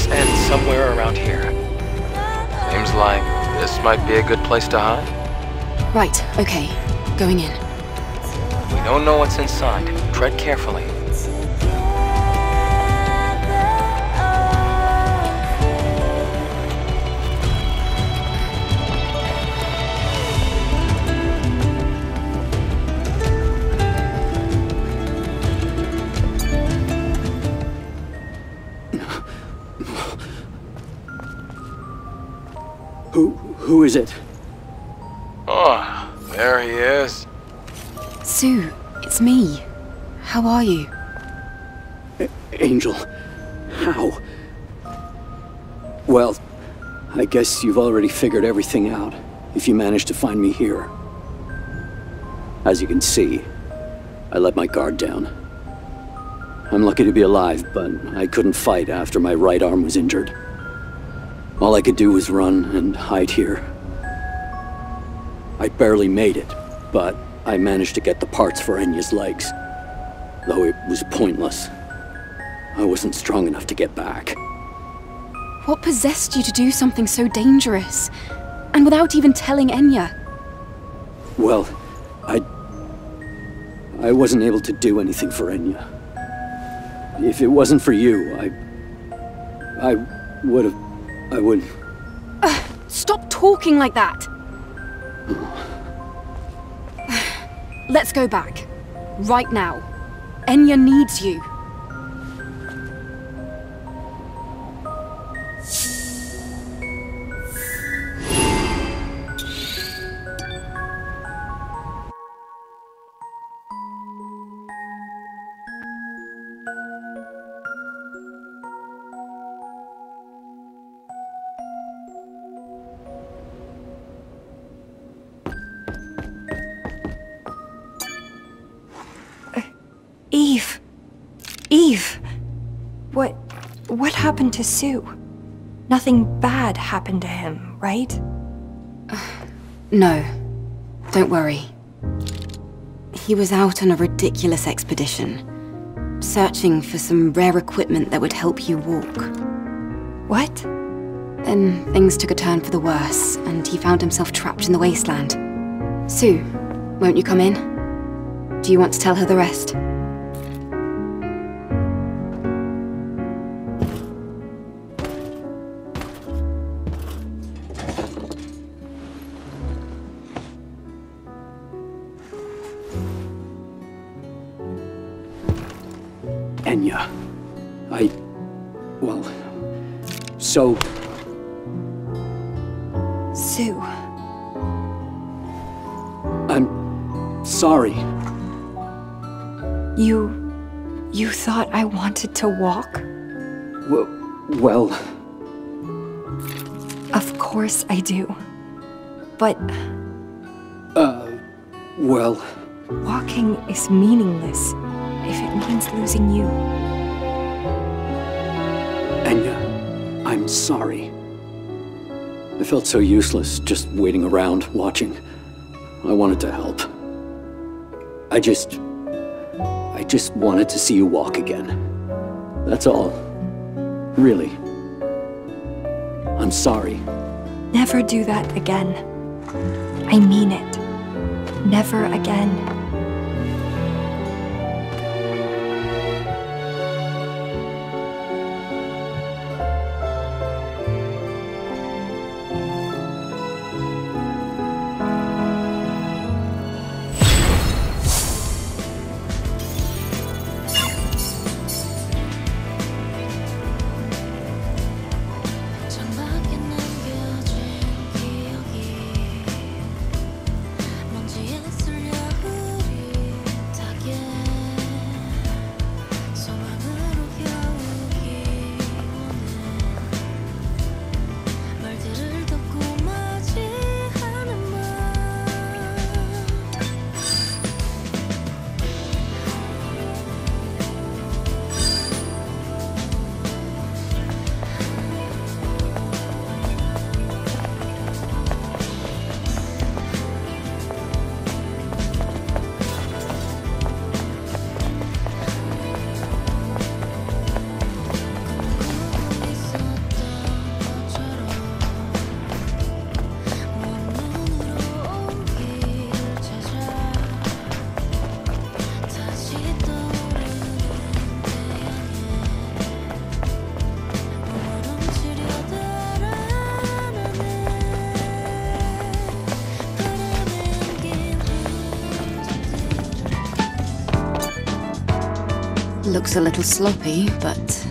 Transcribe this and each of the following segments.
Tracks end somewhere around here. Seems like this might be a good place to hide. Right, okay. Going in. We don't know what's inside. Tread carefully. Who who is it? Oh, there he is. Su, it's me. How are you? Angel. How? Well, I guess you've already figured everything out if you managed to find me here. As you can see, I let my guard down. I'm lucky to be alive, but I couldn't fight after my right arm was injured. All I could do was run and hide here. I barely made it, but I managed to get the parts for Enya's legs. Though it was pointless. I wasn't strong enough to get back. What possessed you to do something so dangerous? And without even telling Enya? Well, I... I wasn't able to do anything for Enya. If it wasn't for you, I... I would have... I would... Stop talking like that! Let's go back. Right now. Enya needs you. Happened to Su? Nothing bad happened to him, right? No. Don't worry. He was out on a ridiculous expedition. Searching for some rare equipment that would help you walk. What? Then things took a turn for the worse, and he found himself trapped in the wasteland. Su, won't you come in? Do you want to tell her the rest? To walk? W well... Of course I do. But Uh... Well... walking is meaningless if it means losing you. Enya, I'm sorry. I felt so useless just waiting around, watching. I wanted to help. I just... I just wanted to see you walk again. That's all. Really. I'm sorry. Never do that again. I mean it. Never again. Looks a little sloppy, but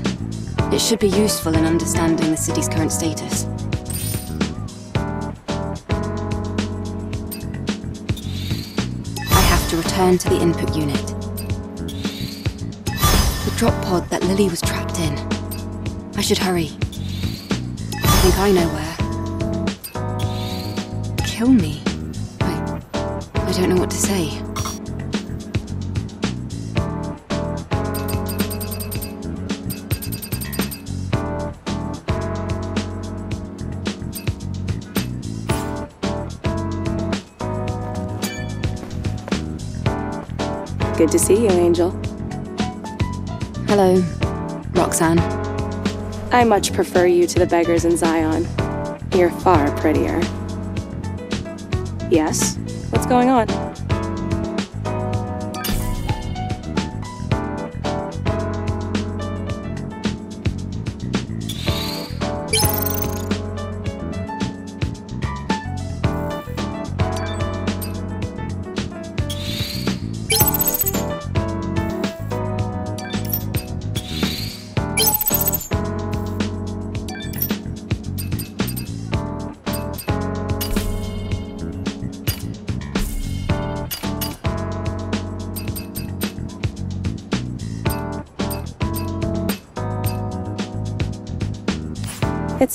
it should be useful in understanding the city's current status. I have to return to the input unit. The drop pod that Lily was trapped in. I should hurry. I think I know where. Kill me? I... I don't know what to say. Good to see you, Angel. Hello, Roxanne. I much prefer you to the beggars in Xion. You're far prettier. Yes? What's going on?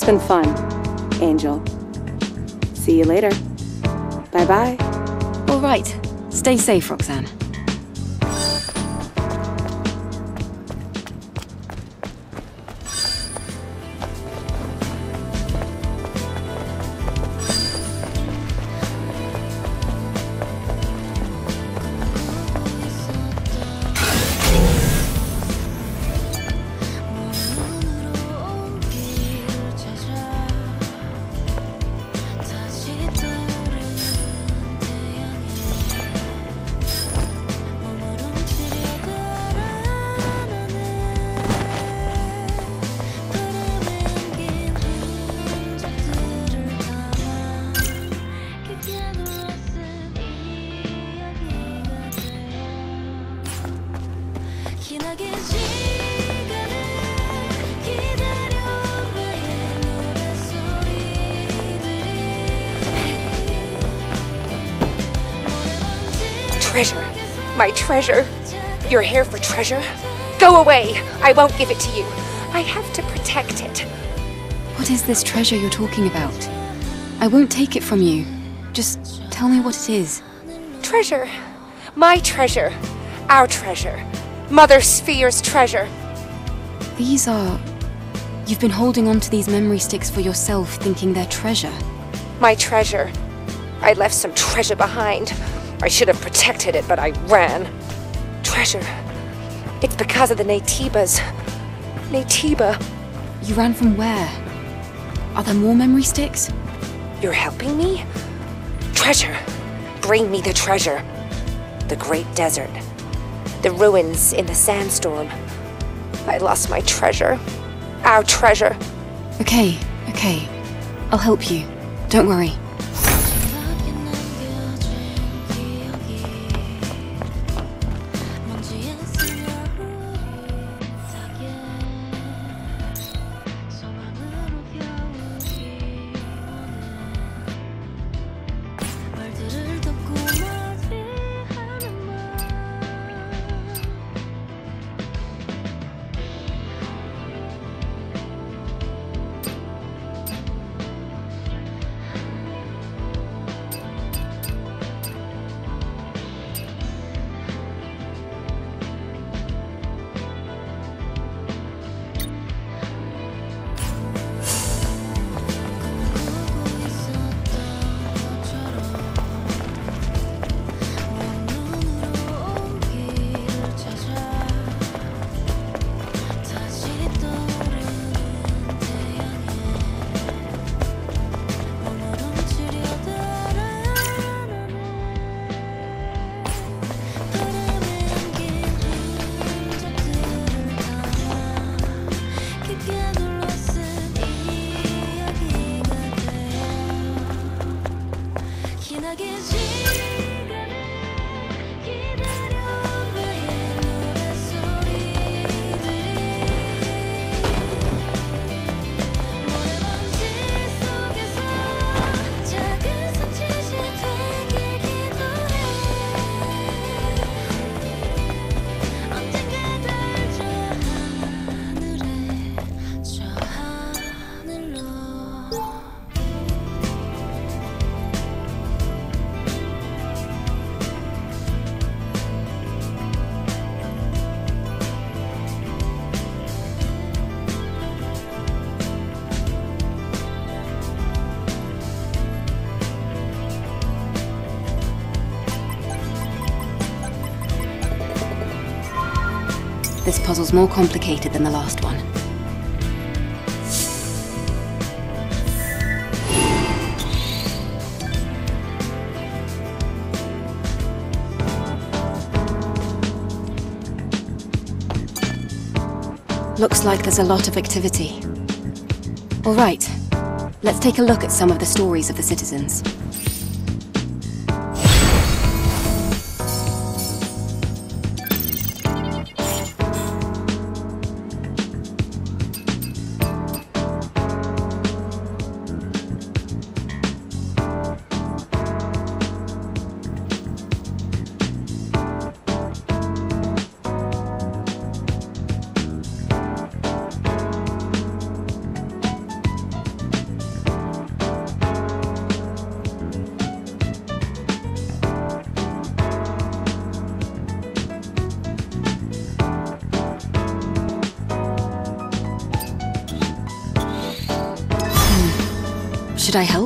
Been fun, Angel. See you later. Bye bye. All right. Stay safe, Roxanne. My treasure. You're here for treasure? Go away! I won't give it to you. I have to protect it. What is this treasure you're talking about? I won't take it from you. Just tell me what it is. Treasure. My treasure. Our treasure. Mother Sphere's treasure. These are. You've been holding on to these memory sticks for yourself, thinking they're treasure. My treasure. I left some treasure behind. I should have protected it, but I ran. Treasure. It's because of the Naytibas. Naytiba, You ran from where? Are there more memory sticks? you're helping me? Treasure. Bring me the treasure. The great desert. The ruins in the sandstorm. I lost my treasure. Our treasure. Okay, okay. I'll help you. Don't worry. Puzzle's more complicated than the last one. Looks like there's a lot of activity. All right, let's take a look at some of the stories of the citizens. I help?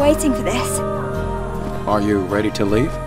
Waiting for this. Are you ready to leave?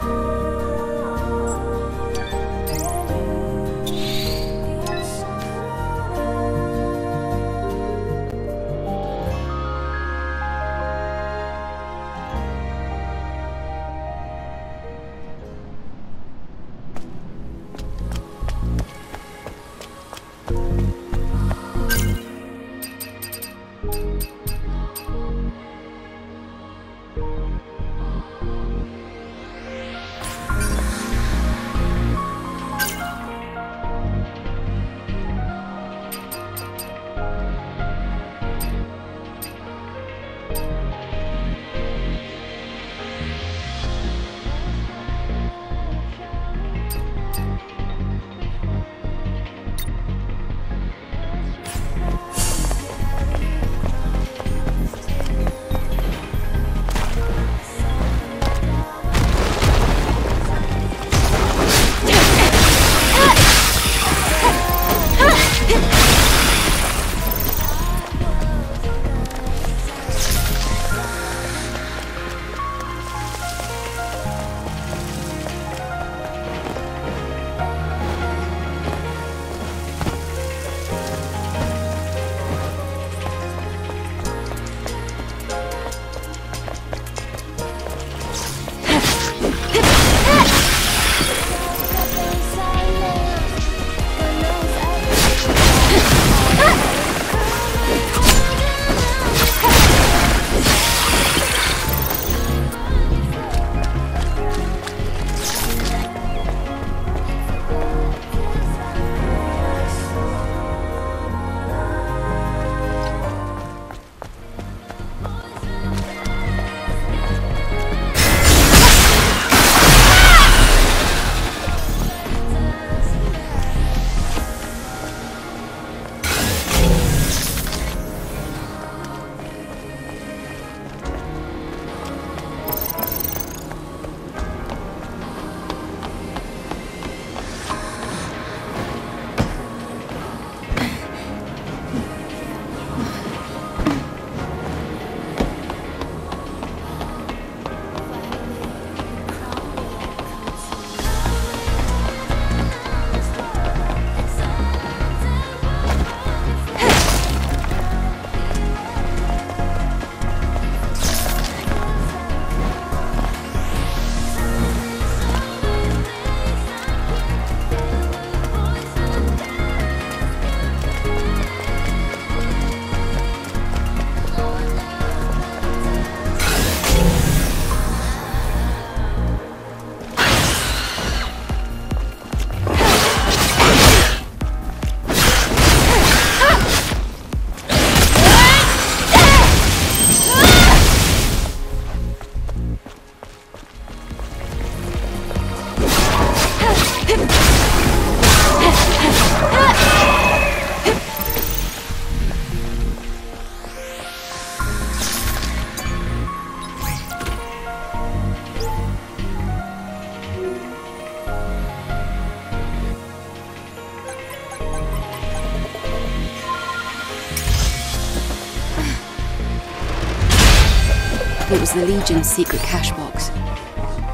Legion's secret cash box.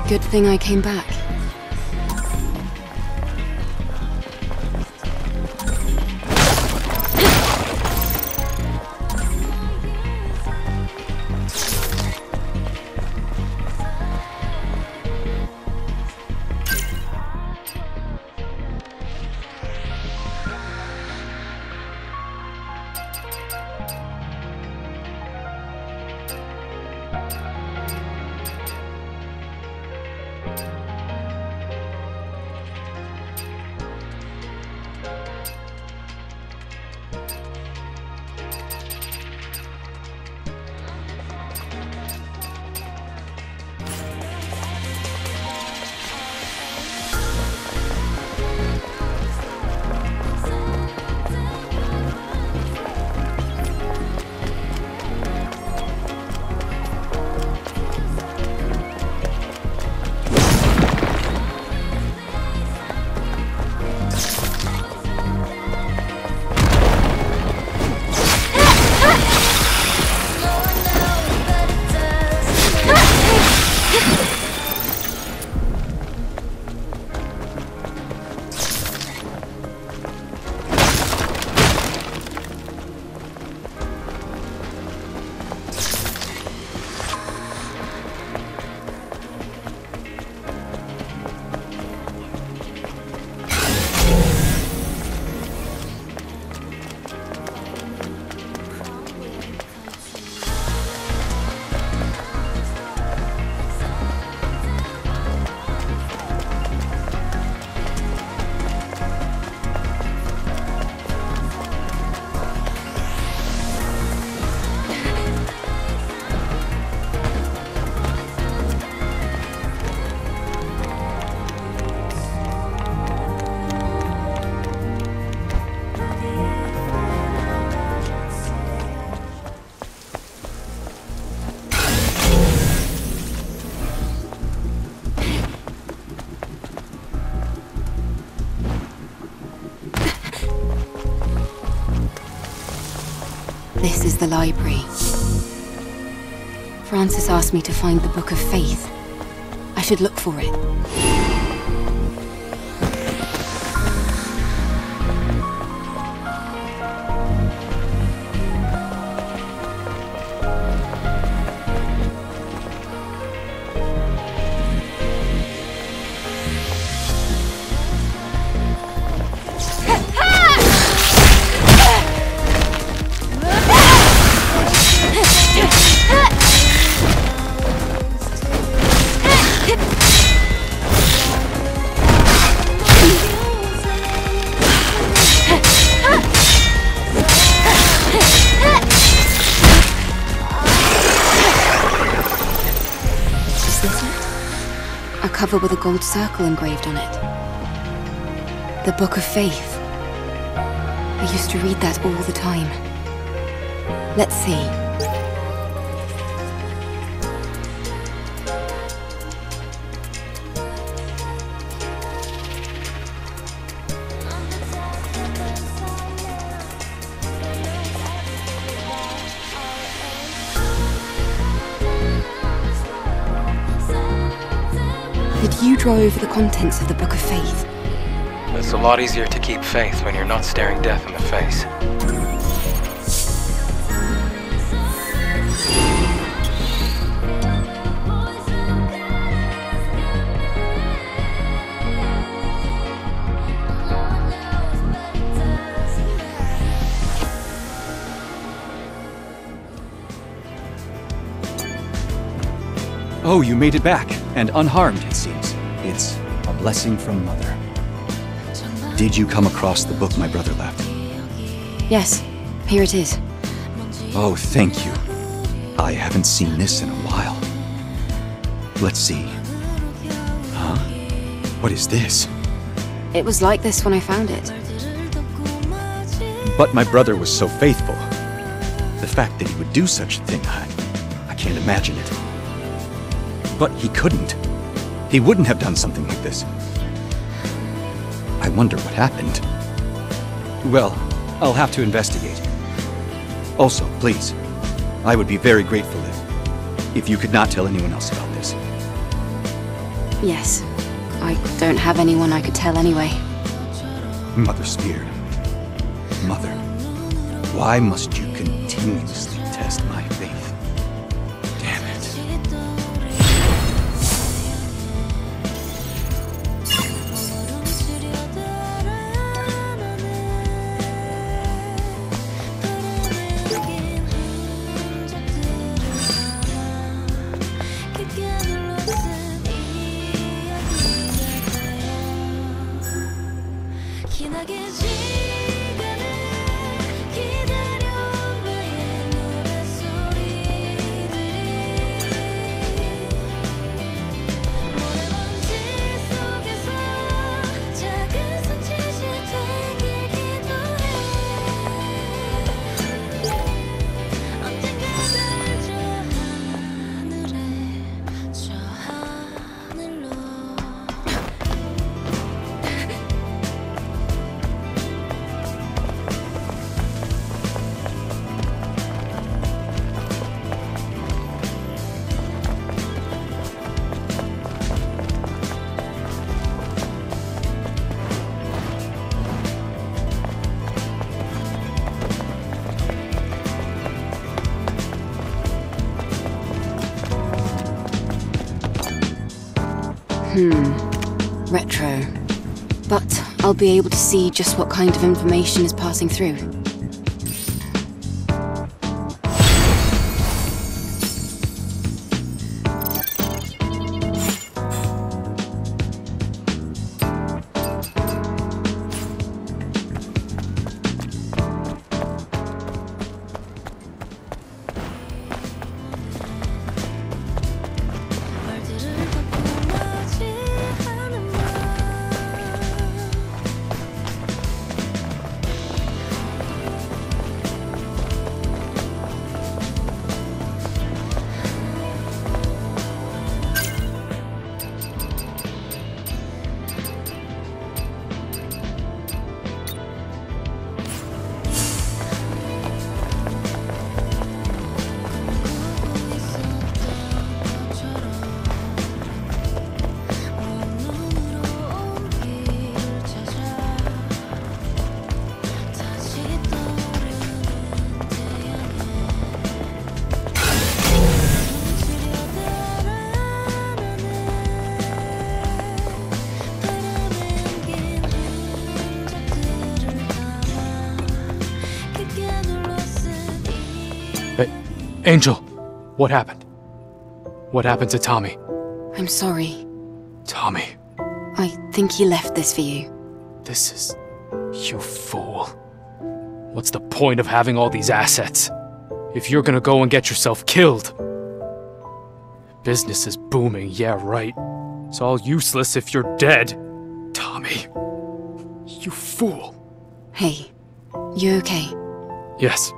Good thing I came back. Is the library. Francis asked me to find the Book of Faith. I should look for it. Cover with a gold circle engraved on it. The Book of Faith. I used to read that all the time. Let's see. Draw over the contents of the Book of Faith? It's a lot easier to keep faith when you're not staring death in the face. Oh, you made it back, and unharmed, it seems. Blessing from Mother. Did you come across the book my brother left? Yes, here it is. Oh, thank you. I haven't seen this in a while. Let's see. Huh? What is this? It was like this when I found it. But my brother was so faithful. The fact that he would do such a thing, I, I can't imagine it. But he couldn't. He wouldn't have done something like this. I wonder what happened. Well, I'll have to investigate. Also, please, I would be very grateful if, if you could not tell anyone else about this. Yes. I don't have anyone I could tell anyway. Mother Sphere. Mother, why must you continuously Hmm. Retro. But I'll be able to see just what kind of information is passing through. What happened? What happened to Tommy? I'm sorry. Tommy, I think he left this for you. this is. You fool. What's the point of having all these assets? If you're gonna go and get yourself killed. Business is booming, yeah, right. It's all useless if you're dead. Tommy. You fool. Hey, you okay? Yes.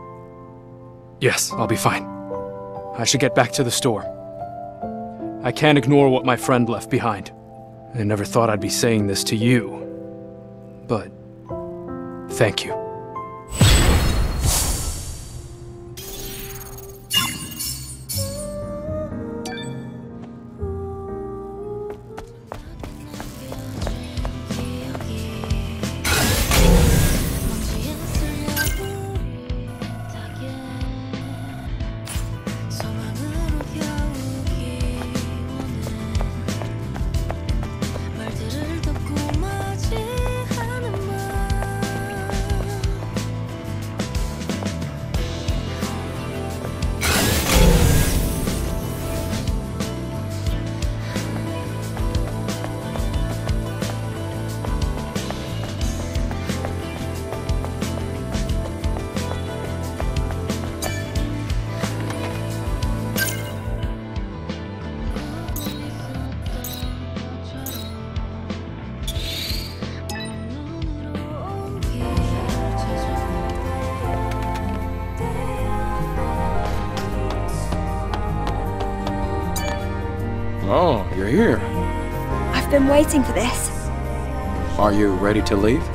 Yes, I'll be fine. I should get back to the store. I can't ignore what my friend left behind. I never thought I'd be saying this to you. But. Thank you. Waiting for this. Are you ready to leave?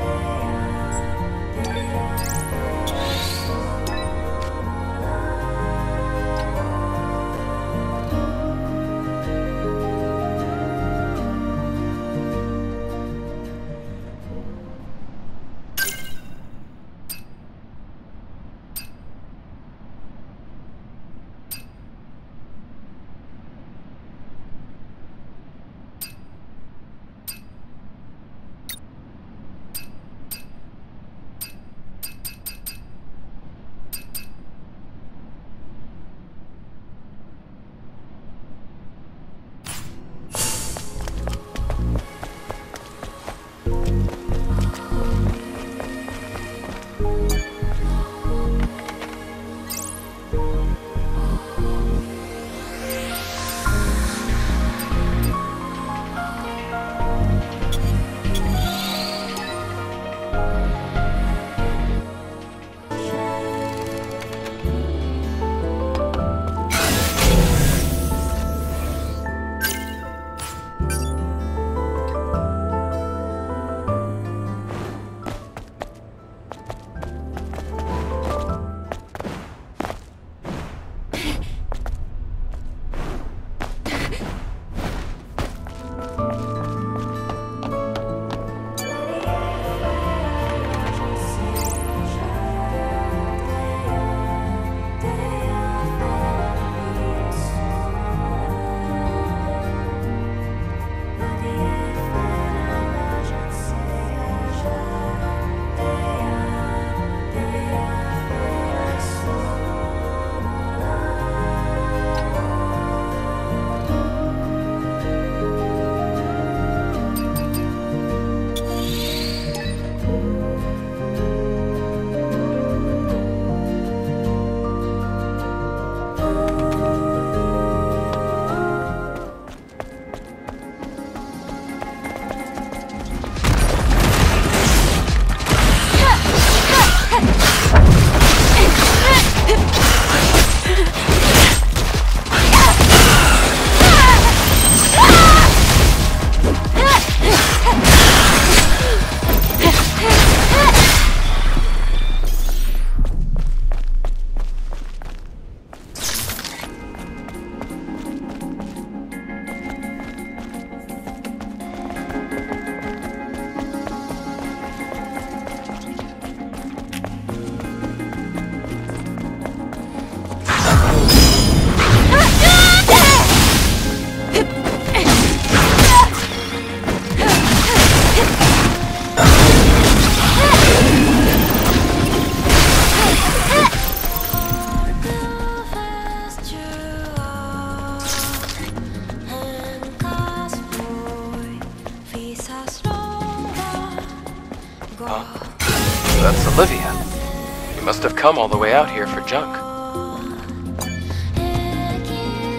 Come all the way out here for junk.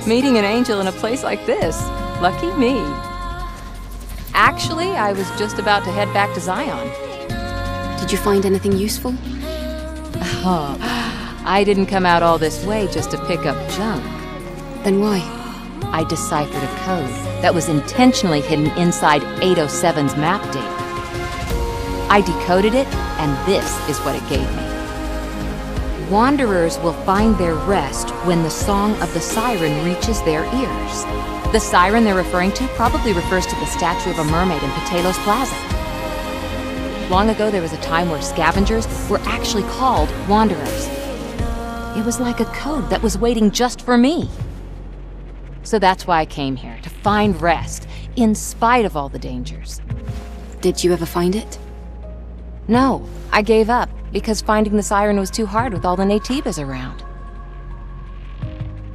Meeting an angel in a place like this. Lucky me. Actually, I was just about to head back to Xion. Did you find anything useful? Oh, I didn't come out all this way just to pick up junk. Then why? I deciphered a code that was intentionally hidden inside 807's map data. I decoded it, and this is what it gave me. Wanderers will find their rest when the song of the siren reaches their ears. The siren they're referring to probably refers to the statue of a mermaid in Patelos Plaza. Long ago, there was a time where scavengers were actually called wanderers. It was like a code that was waiting just for me. So that's why I came here, to find rest, in spite of all the dangers. Did you ever find it? No, I gave up, because finding the siren was too hard with all the Naytibas around.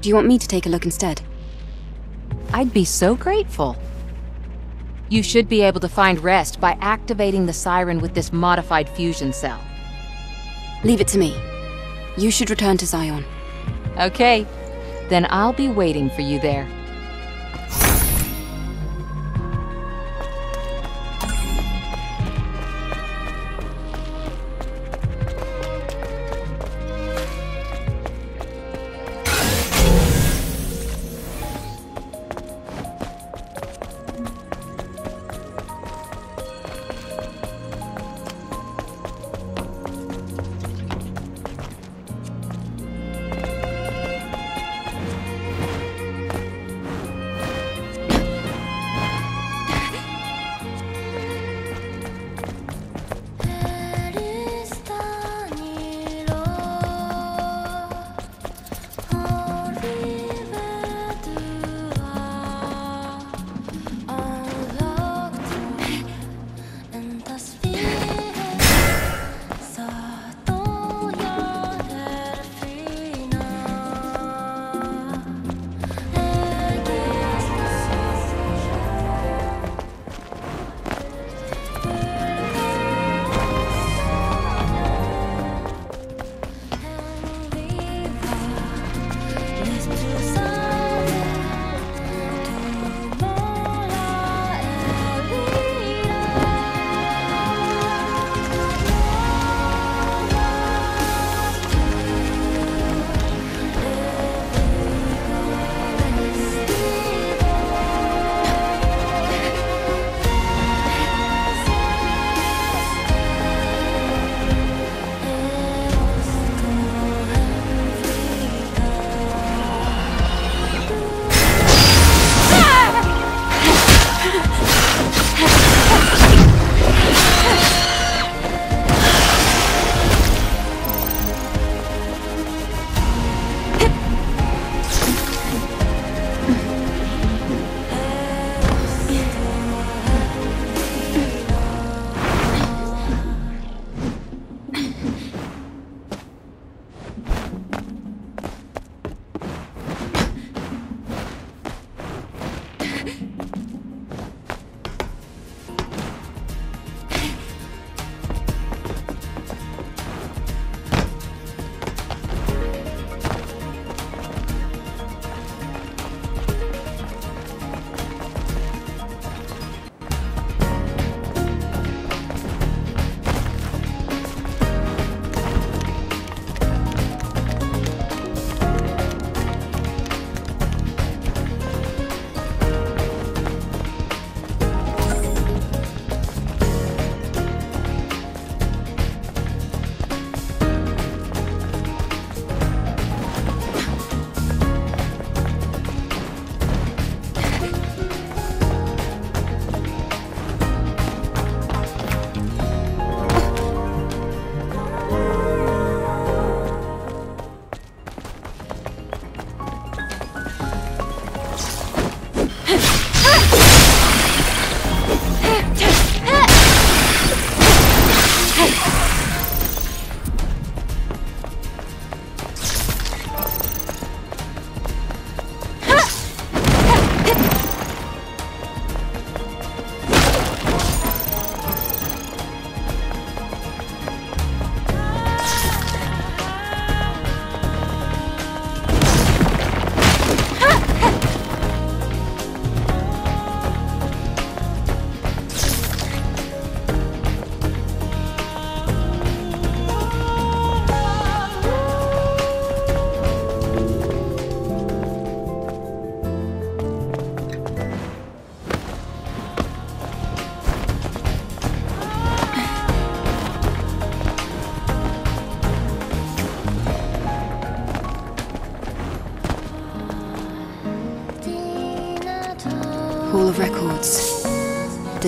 Do you want me to take a look instead? I'd be so grateful. You should be able to find rest by activating the siren with this modified fusion cell. Leave it to me. You should return to Xion. Okay, then I'll be waiting for you there.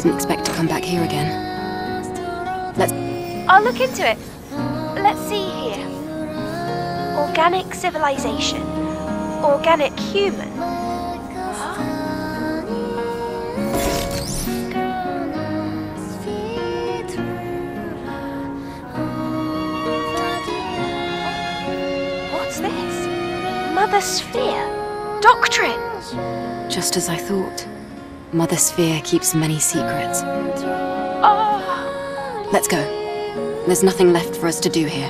Didn't expect to come back here again. Let's. I'll look into it. Let's see here. Organic civilization. Organic human. What's this? Mother Sphere. Doctrine. Just as I thought. Mother Sphere keeps many secrets. Let's go. There's nothing left for us to do here.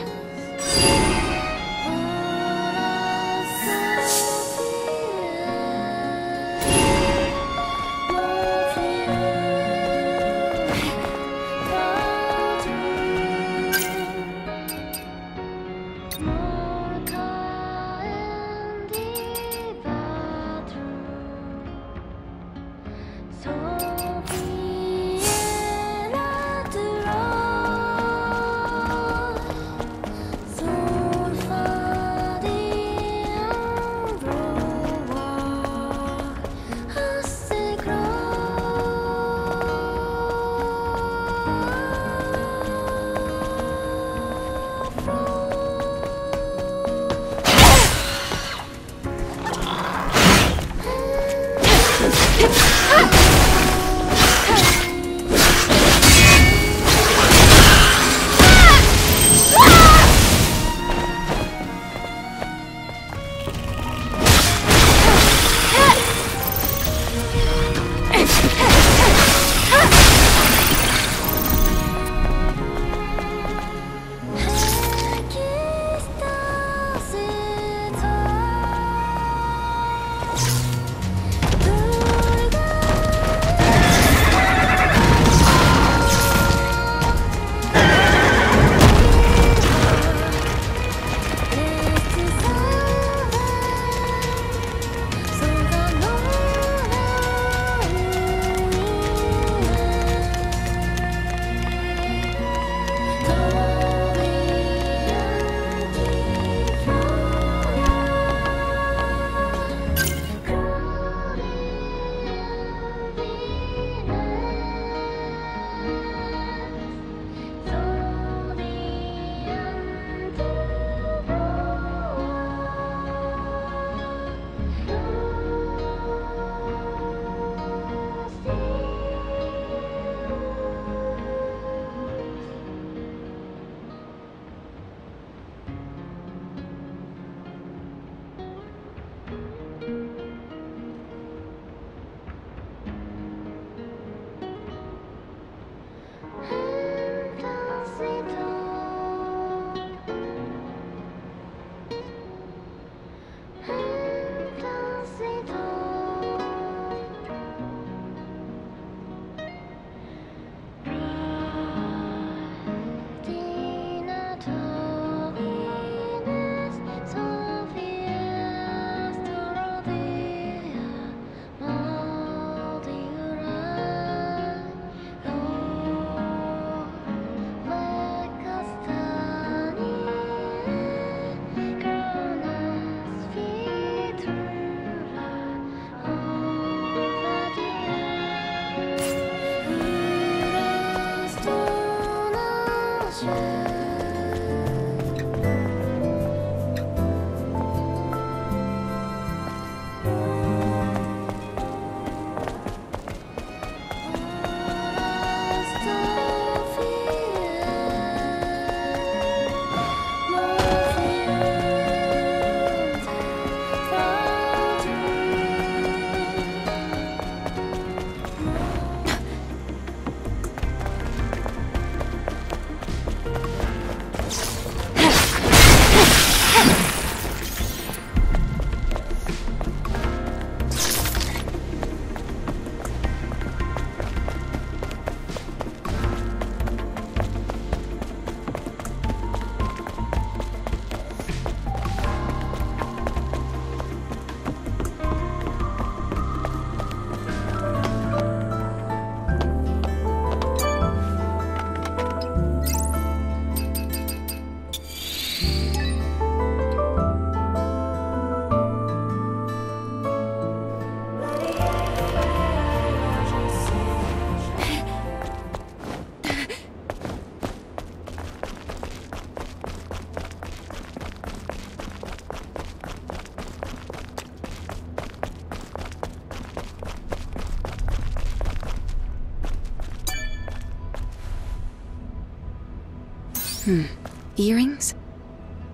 Earrings?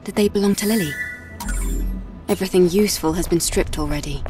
Did they belong to Lily? Everything useful has been stripped already.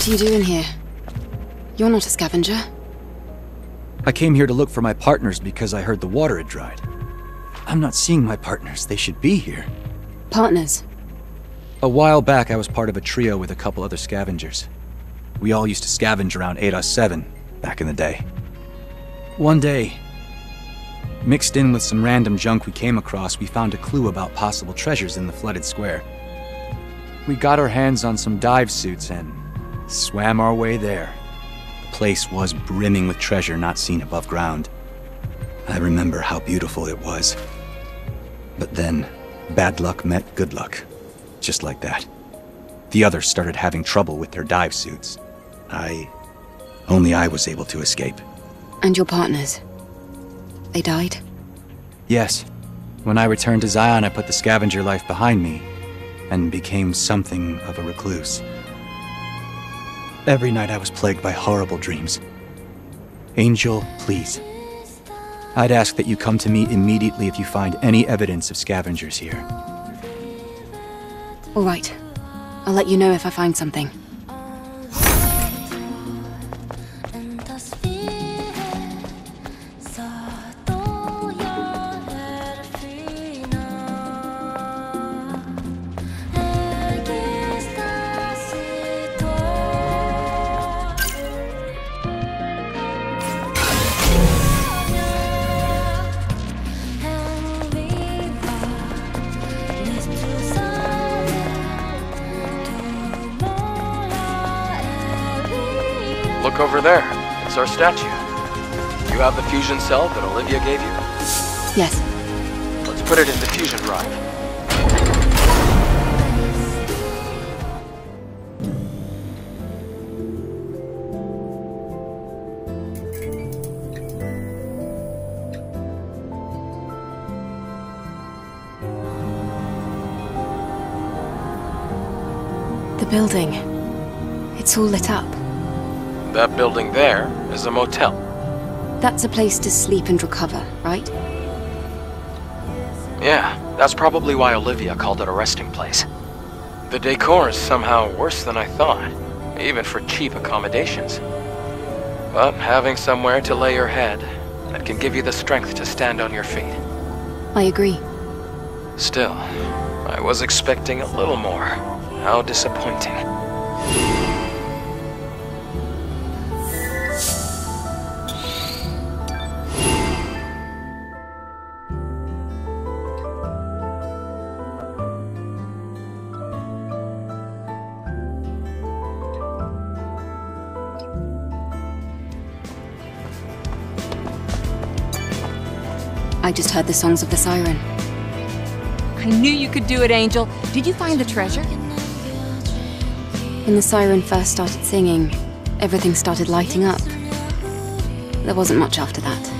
What are you doing here? You're not a scavenger. I came here to look for my partners because I heard the water had dried. I'm not seeing my partners. They should be here. Partners. A while back, I was part of a trio with a couple other scavengers. We all used to scavenge around Eidos 7 back in the day. One day, mixed in with some random junk we came across, we found a clue about possible treasures in the flooded square. We got our hands on some dive suits and swam our way there. The place was brimming with treasure not seen above ground. I remember how beautiful it was. But then, bad luck met good luck. Just like that. The others started having trouble with their dive suits. I. Only I was able to escape. And your partners? They died? Yes. When I returned to Xion, I put the scavenger life behind me and became something of a recluse. Every night I was plagued by horrible dreams. Angel, please. I'd ask that you come to me immediately if you find any evidence of scavengers here. All right. I'll let you know if I find something. Statue. You have the fusion cell that Olivia gave you? Yes. Let's put it in the fusion drive. The building. It's all lit up. That building there is a motel. That's a place to sleep and recover, right? Yeah, that's probably why Olivia called it a resting place. The decor is somehow worse than I thought, even for cheap accommodations. But having somewhere to lay your head that can give you the strength to stand on your feet. I agree. Still, I was expecting a little more. How disappointing. I just heard the songs of the siren. I knew you could do it, Angel. Did you find the treasure? When the siren first started singing, everything started lighting up. There wasn't much after that.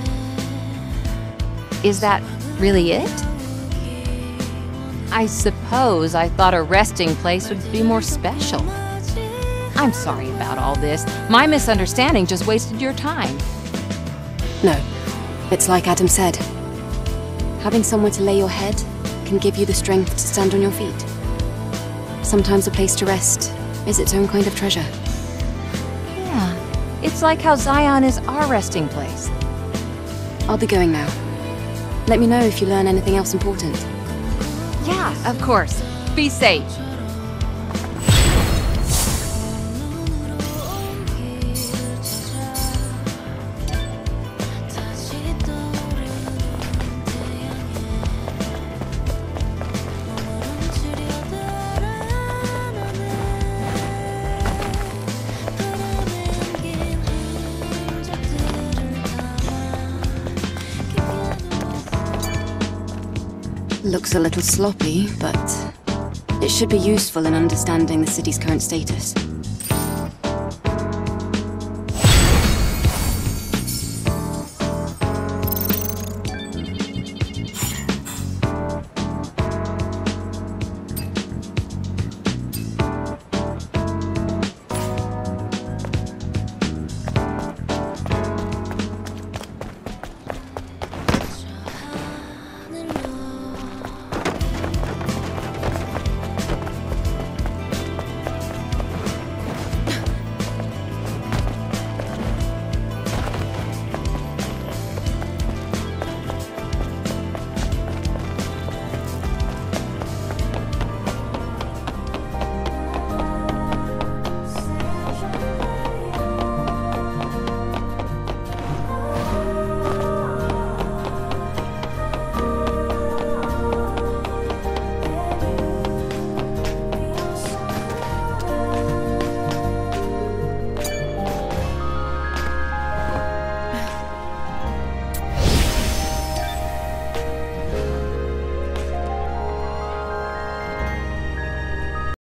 Is that really it? I suppose I thought a resting place would be more special. I'm sorry about all this. My misunderstanding just wasted your time. No, it's like Adam said. Having somewhere to lay your head can give you the strength to stand on your feet. Sometimes a place to rest is its own kind of treasure. Yeah, it's like how Xion is our resting place. I'll be going now. Let me know if you learn anything else important. Yeah, of course. Be safe. A little sloppy, but it should be useful in understanding the city's current status.